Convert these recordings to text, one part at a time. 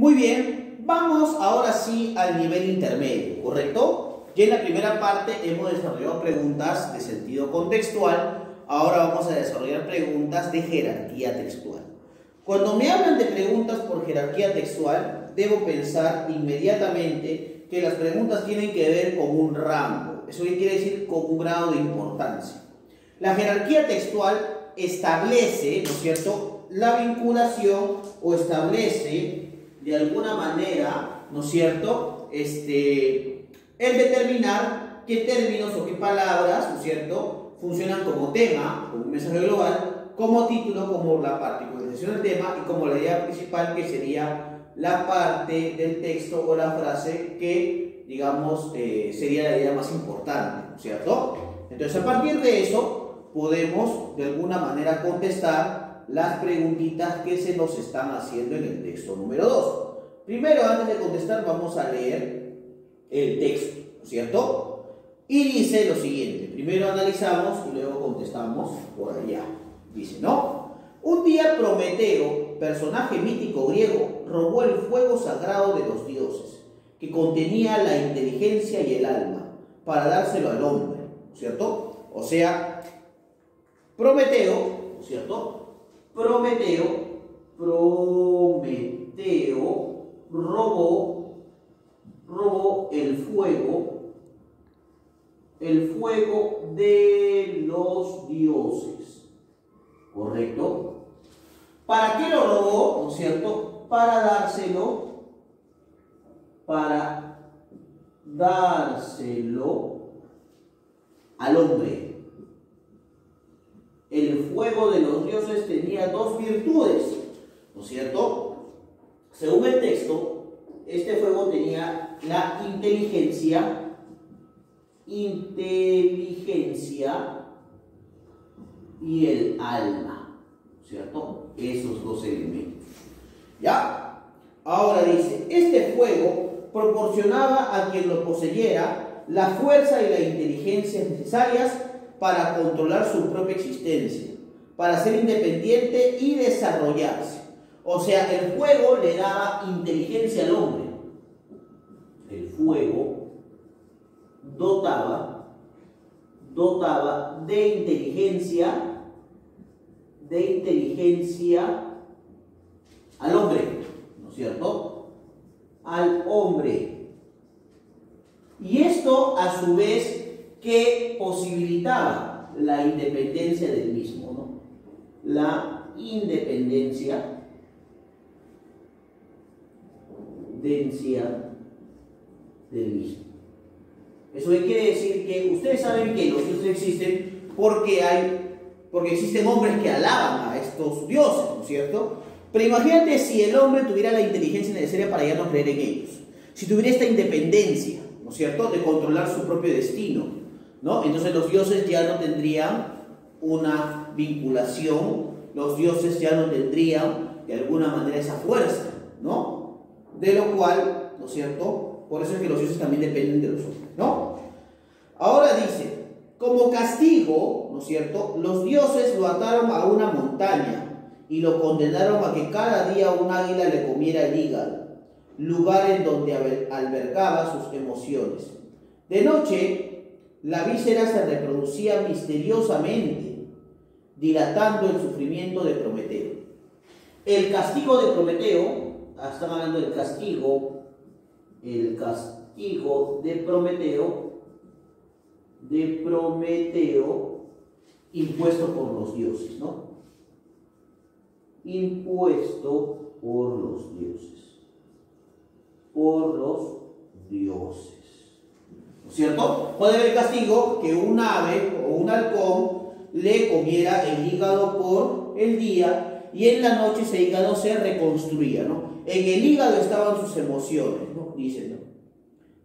Muy bien, vamos ahora sí al nivel intermedio, ¿correcto? Ya en la primera parte hemos desarrollado preguntas de sentido contextual, ahora vamos a desarrollar preguntas de jerarquía textual. Cuando me hablan de preguntas por jerarquía textual, debo pensar inmediatamente que las preguntas tienen que ver con un rango. ¿Eso quiere decir? Con un grado de importancia. La jerarquía textual establece, ¿no es cierto?, la vinculación o establece de alguna manera, ¿no es cierto?, este, el determinar qué términos o qué palabras, ¿no es cierto?, funcionan como tema, como un mensaje global, como título, como la particularización del tema y como la idea principal que sería la parte del texto o la frase que, digamos, eh, sería la idea más importante, ¿no es cierto? Entonces, a partir de eso, podemos de alguna manera contestar las preguntitas que se nos están haciendo en el texto número 2. Primero, antes de contestar, vamos a leer el texto, ¿no es cierto? Y dice lo siguiente, primero analizamos y luego contestamos por allá. Dice, ¿no? Un día Prometeo, personaje mítico griego, robó el fuego sagrado de los dioses, que contenía la inteligencia y el alma, para dárselo al hombre, ¿no es cierto? O sea, Prometeo, ¿no es cierto? Prometeo, Prometeo robó, robó el fuego, el fuego de los dioses. ¿Correcto? ¿Para qué lo robó? ¿No es cierto? Para dárselo, para dárselo al hombre el fuego de los dioses tenía dos virtudes, ¿no es cierto? Según el texto, este fuego tenía la inteligencia, inteligencia y el alma, ¿cierto? Esos dos elementos. ¿Ya? Ahora dice, este fuego proporcionaba a quien lo poseyera la fuerza y la inteligencia necesarias para controlar su propia existencia, para ser independiente y desarrollarse. O sea, el fuego le daba inteligencia al hombre. El fuego dotaba, dotaba de inteligencia, de inteligencia al hombre, ¿no es cierto? Al hombre. Y esto a su vez que posibilitaba la independencia del mismo, ¿no? La independencia del mismo. Eso quiere decir que ustedes saben que los dioses existen porque hay, porque existen hombres que alaban a estos dioses, ¿no es cierto? Pero imagínate si el hombre tuviera la inteligencia necesaria para ya no creer en ellos, si tuviera esta independencia, ¿no es cierto?, de controlar su propio destino, ¿no? Entonces los dioses ya no tendrían una vinculación, los dioses ya no tendrían de alguna manera esa fuerza, ¿no? De lo cual, ¿no es cierto? Por eso es que los dioses también dependen de los hombres, ¿no? Ahora dice, como castigo, ¿no es cierto? Los dioses lo ataron a una montaña y lo condenaron a que cada día un águila le comiera el hígado, lugar en donde albergaba sus emociones. De noche la víscera se reproducía misteriosamente, dilatando el sufrimiento de Prometeo. El castigo de Prometeo, ah, están hablando del castigo, el castigo de Prometeo, de Prometeo, impuesto por los dioses, ¿no? Impuesto por los dioses. Por los dioses. ¿Cierto? Puede haber castigo que un ave o un halcón le comiera el hígado por el día y en la noche ese hígado se reconstruía, ¿no? En el hígado estaban sus emociones, ¿no? Dice, ¿no?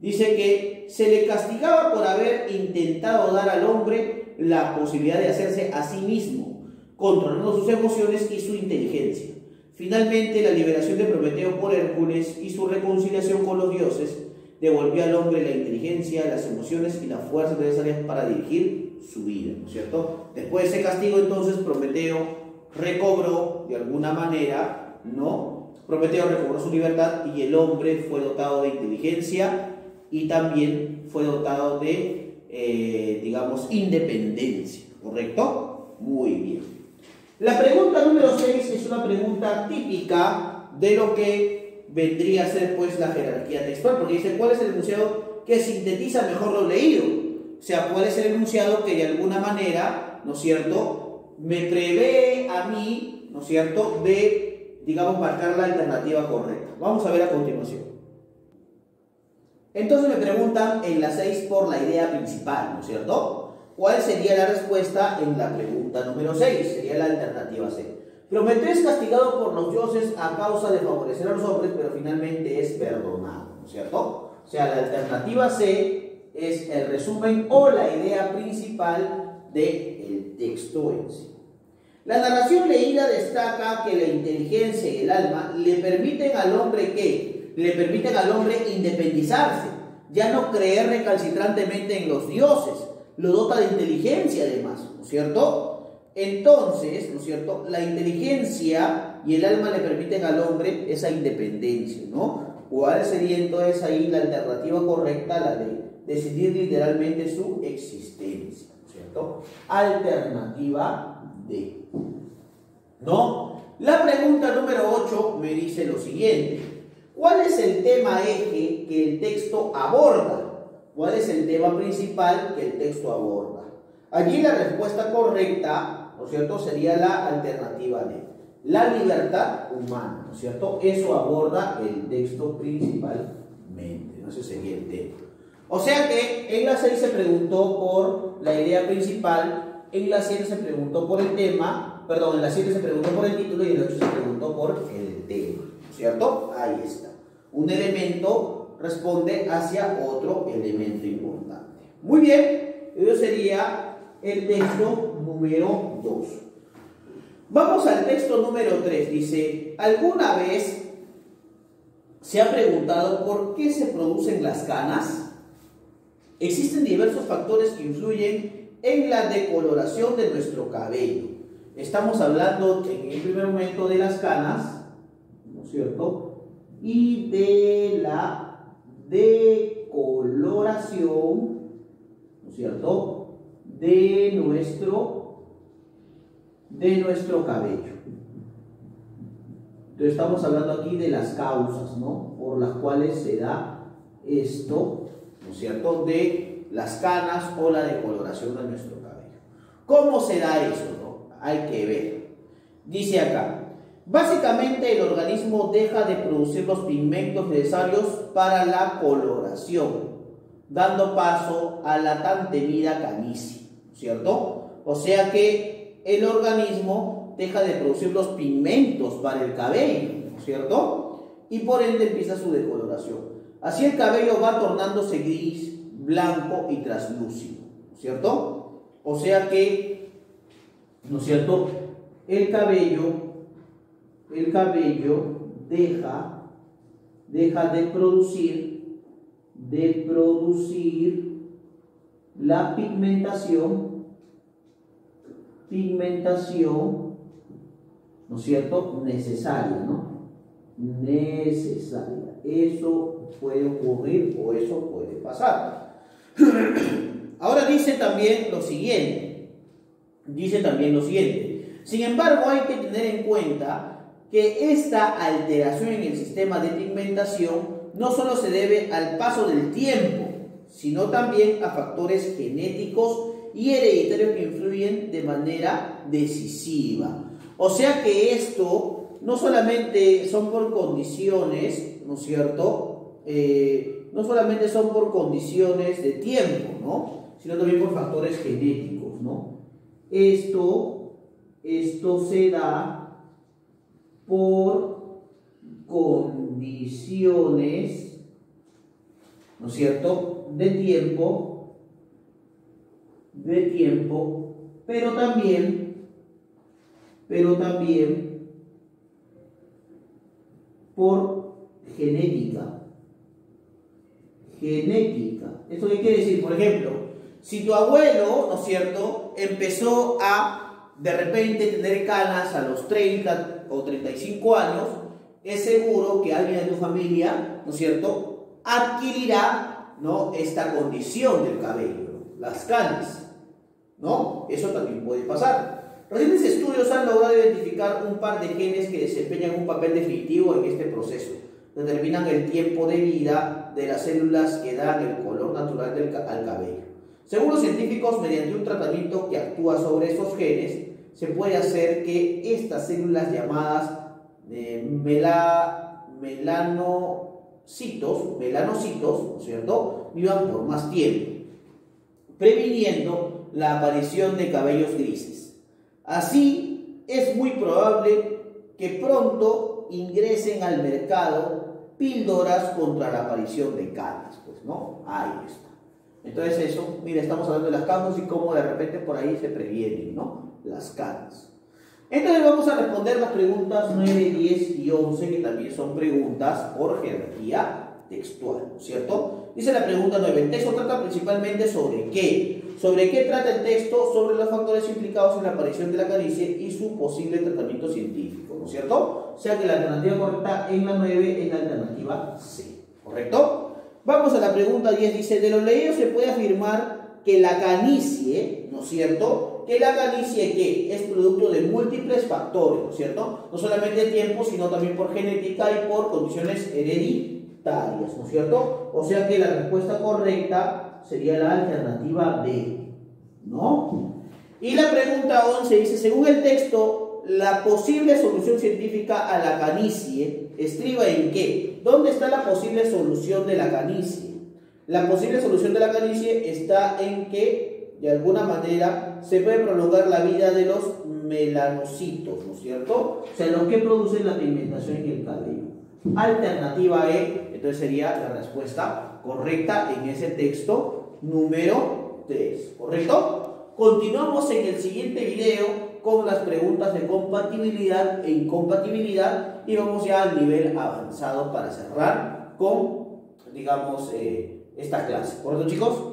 Dice que se le castigaba por haber intentado dar al hombre la posibilidad de hacerse a sí mismo, controlando sus emociones y su inteligencia. Finalmente, la liberación de Prometeo por Hércules y su reconciliación con los dioses devolvió al hombre la inteligencia, las emociones y la fuerza necesarias para dirigir su vida, ¿no es cierto? Después de ese castigo, entonces, Prometeo recobró de alguna manera, ¿no? Prometeo recobró su libertad y el hombre fue dotado de inteligencia y también fue dotado de, eh, digamos, independencia, ¿correcto? Muy bien. La pregunta número 6 es una pregunta típica de lo que vendría a ser pues la jerarquía textual, porque dice, ¿cuál es el enunciado que sintetiza mejor lo leído? O sea, ¿cuál es el enunciado que de alguna manera, ¿no es cierto?, me prevé a mí, ¿no es cierto?, de, digamos, marcar la alternativa correcta. Vamos a ver a continuación. Entonces me preguntan en la 6 por la idea principal, ¿no es cierto? ¿Cuál sería la respuesta en la pregunta número 6? Sería la alternativa C. Prometeo es castigado por los dioses a causa de favorecer a los hombres, pero finalmente es perdonado, ¿no es cierto? O sea, la alternativa C es el resumen o la idea principal del texto en sí. La narración leída destaca que la inteligencia y el alma le permiten al hombre que le permiten al hombre independizarse, ya no creer recalcitrantemente en los dioses, lo dota de inteligencia además, ¿no es cierto? Entonces, ¿no es cierto? La inteligencia y el alma le permiten al hombre esa independencia, ¿no? ¿Cuál sería entonces ahí la alternativa correcta, la de decidir literalmente su existencia, ¿no es cierto? Alternativa D. ¿No? La pregunta número 8 me dice lo siguiente. ¿Cuál es el tema eje que el texto aborda? ¿Cuál es el tema principal que el texto aborda? Allí la respuesta correcta, ¿no es cierto?, sería la alternativa D. La libertad humana, ¿no es cierto? Eso aborda el texto principalmente, ¿no? Ese sería el tema. O sea que en la 6 se preguntó por la idea principal, en la 7 se preguntó por el tema, perdón, en la 7 se preguntó por el título y en la 8 se preguntó por el tema, ¿cierto? Ahí está un elemento responde hacia otro elemento importante. Muy bien, eso sería el texto número 2. Vamos al texto número 3. Dice, ¿alguna vez se ha preguntado por qué se producen las canas? Existen diversos factores que influyen en la decoloración de nuestro cabello. Estamos hablando en el primer momento de las canas, ¿no es cierto? y de la decoloración, ¿no es cierto?, de nuestro, de nuestro cabello. Entonces estamos hablando aquí de las causas, ¿no?, por las cuales se da esto, ¿no es cierto?, de las canas o la decoloración de nuestro cabello. ¿Cómo se da eso? No? Hay que ver. Dice acá, Básicamente el organismo deja de producir los pigmentos necesarios para la coloración, dando paso a la tan temida canicie, ¿cierto? O sea que el organismo deja de producir los pigmentos para el cabello, ¿cierto? Y por ende empieza su decoloración. Así el cabello va tornándose gris, blanco y traslúcido, ¿cierto? O sea que, ¿no es cierto? El cabello el cabello deja, deja de producir, de producir la pigmentación, pigmentación, ¿no es cierto? Necesaria, ¿no? Necesaria. Eso puede ocurrir o eso puede pasar. Ahora dice también lo siguiente. Dice también lo siguiente. Sin embargo, hay que tener en cuenta que esta alteración en el sistema de pigmentación no solo se debe al paso del tiempo, sino también a factores genéticos y hereditarios que influyen de manera decisiva. O sea que esto no solamente son por condiciones, ¿no es cierto? Eh, no solamente son por condiciones de tiempo, ¿no? Sino también por factores genéticos, ¿no? Esto, esto se da por condiciones, ¿no es cierto?, de tiempo, de tiempo, pero también, pero también por genética. Genética. ¿Esto qué quiere decir? Por ejemplo, si tu abuelo, ¿no es cierto?, empezó a de repente tener canas a los 30 o 35 años, es seguro que alguien de tu familia, ¿no es cierto?, adquirirá, ¿no?, esta condición del cabello, las canas, ¿no? Eso también puede pasar. Recientes estudios han logrado identificar un par de genes que desempeñan un papel definitivo en este proceso. Determinan el tiempo de vida de las células que dan el color natural del, al cabello. Según los científicos, mediante un tratamiento que actúa sobre esos genes, se puede hacer que estas células llamadas eh, melanocitos, melanocitos, ¿no es cierto?, vivan por más tiempo, previniendo la aparición de cabellos grises. Así, es muy probable que pronto ingresen al mercado píldoras contra la aparición de canas, pues, ¿no? Ahí está. Entonces eso, mira, estamos hablando de las canas y cómo de repente por ahí se previenen, ¿no? Las canas. Entonces vamos a responder las preguntas 9, 10 y 11, que también son preguntas por jerarquía textual, ¿cierto? Dice la pregunta 9, el texto trata principalmente sobre qué. ¿Sobre qué trata el texto? Sobre los factores implicados en la aparición de la caricia y su posible tratamiento científico, ¿no es cierto? O sea que la alternativa correcta en la 9 es la alternativa C, ¿correcto? Vamos a la pregunta 10, dice, de los leídos se puede afirmar que la canicie, ¿no es cierto? Que la canicie que es producto de múltiples factores, ¿no es cierto? No solamente tiempo, sino también por genética y por condiciones hereditarias, ¿no es cierto? O sea que la respuesta correcta sería la alternativa B, ¿no? Y la pregunta 11 dice, según el texto, la posible solución científica a la canicie estriba en qué? ¿Dónde está la posible solución de la canicie? La posible solución de la canicie está en que, de alguna manera, se puede prolongar la vida de los melanocitos, ¿no es cierto? O sea, lo que produce la pigmentación en el cabello. Alternativa E, entonces sería la respuesta correcta en ese texto número 3, ¿correcto? Continuamos en el siguiente video con las preguntas de compatibilidad e incompatibilidad y vamos ya al nivel avanzado para cerrar con, digamos, eh, esta clase. ¿Por chicos?